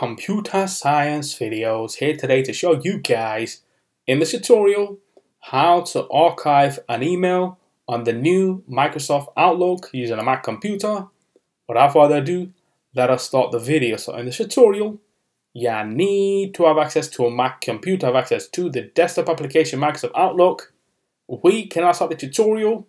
computer science videos here today to show you guys in this tutorial how to archive an email on the new Microsoft Outlook using a Mac computer. Without further ado, let us start the video. So in this tutorial, you need to have access to a Mac computer, have access to the desktop application Microsoft Outlook. We can start the tutorial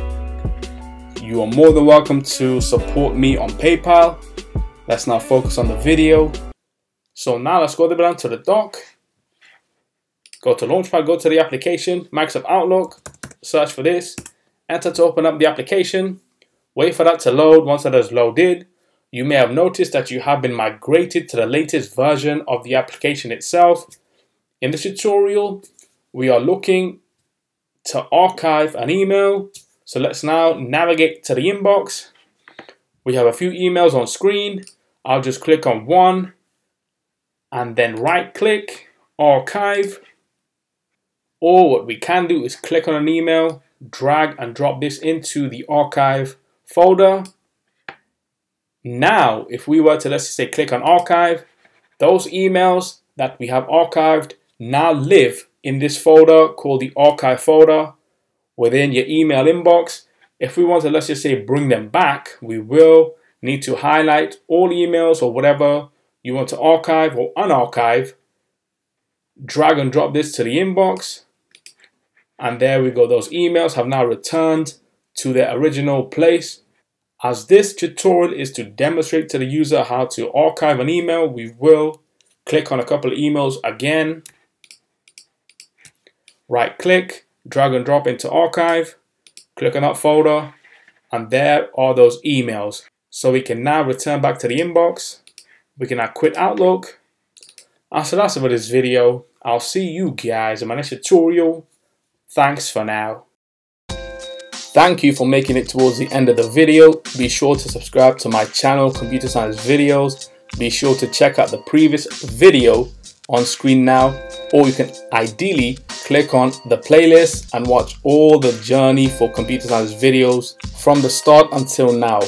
you are more than welcome to support me on PayPal. Let's now focus on the video. So now let's go down to the dock. Go to Launchpad, go to the application, Microsoft Outlook, search for this, enter to open up the application, wait for that to load. Once that is loaded, you may have noticed that you have been migrated to the latest version of the application itself. In this tutorial, we are looking to archive an email so let's now navigate to the inbox. We have a few emails on screen. I'll just click on one and then right click, archive. Or what we can do is click on an email, drag and drop this into the archive folder. Now, if we were to, let's say, click on archive, those emails that we have archived now live in this folder called the archive folder within your email inbox. If we want to, let's just say, bring them back, we will need to highlight all emails or whatever you want to archive or unarchive. Drag and drop this to the inbox. And there we go. Those emails have now returned to their original place. As this tutorial is to demonstrate to the user how to archive an email, we will click on a couple of emails again. Right click, drag and drop into archive, click on that folder, and there are those emails. So we can now return back to the inbox. We can now quit Outlook. And so that's it for this video. I'll see you guys in my next tutorial. Thanks for now. Thank you for making it towards the end of the video. Be sure to subscribe to my channel, Computer Science Videos. Be sure to check out the previous video on screen now or you can ideally click on the playlist and watch all the journey for computer science videos from the start until now.